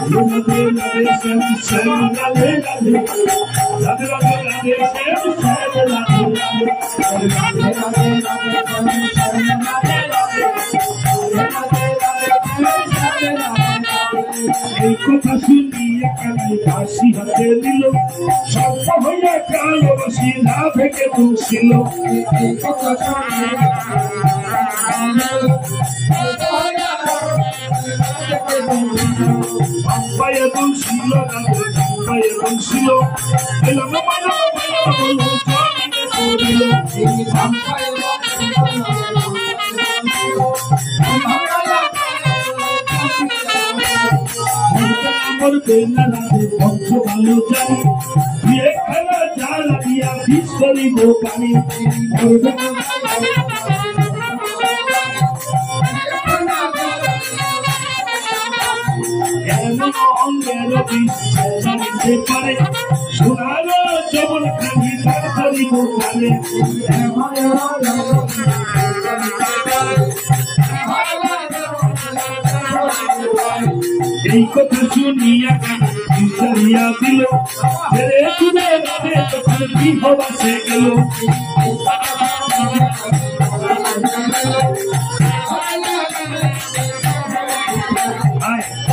এই কথা শুনিয়ে কানে বাসি হাতে নিল সর্প হইয়া কালবাসী না ভেঙে তুলছিল পায়ে তুলছিল পায়ে তুলছিল এলো না মানা মানা বলো জমিনে পড়িল আমার বেলা লাগে বন্ধ ভালো জানি বিয়ে খেলা জ্বালা দিয়া বিষ করিব পারে সোনার যেমন খানি তার করিব পারে এই কথা শুনিয়া দিল ছেড়ে তুলে হবা সে গেল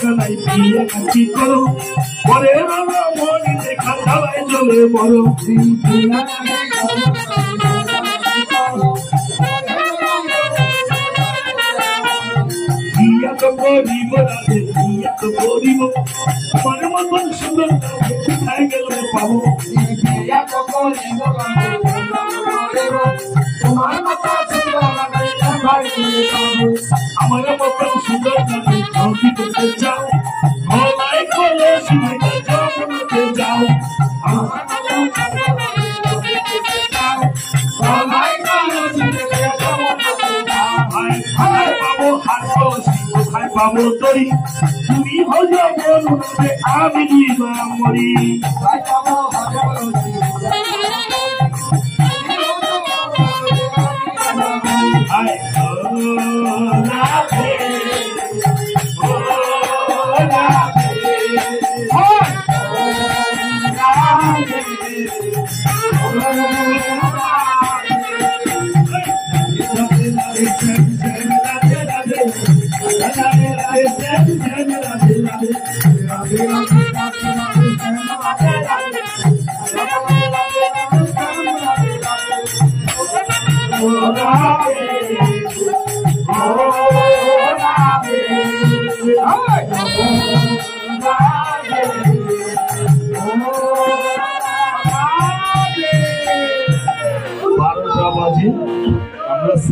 কালাই বিয়ে নাকি করো। পরে বাবা মনি দেখা সবাই চলে বড় বিয়ে তো করিব রাধে বিয়ে তো করিব মনে মতন সুন্দর কোথায় পাবো? আমার মতন সুন্দর কাউকে করতে চাও গলায় কলে শুনে যাও বলতে যাও। বলুন আমি মরি। Oh,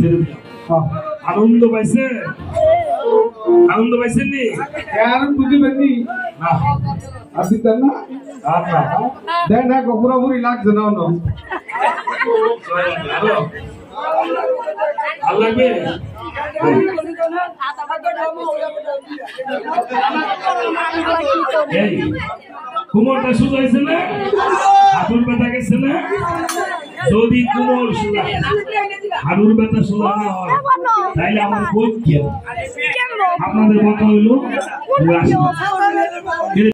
দিলাম আনন্দ পাইছে? আনন্দ পাইছেন নি ಯಾರು বুঝিবেননি না। আসিতেন না? আর না। দেন না পুরোপুরি লাগছে না। অন্য ভালো লাগবে? এই কুমোরটা সুজাইছে না? হাতুর ব্যথা গেছে না? যদি কুমোর সুজা হাড়ুর ব্যথা সুজা না হয় তাইলে আমার বই আপনাদের কথা হইল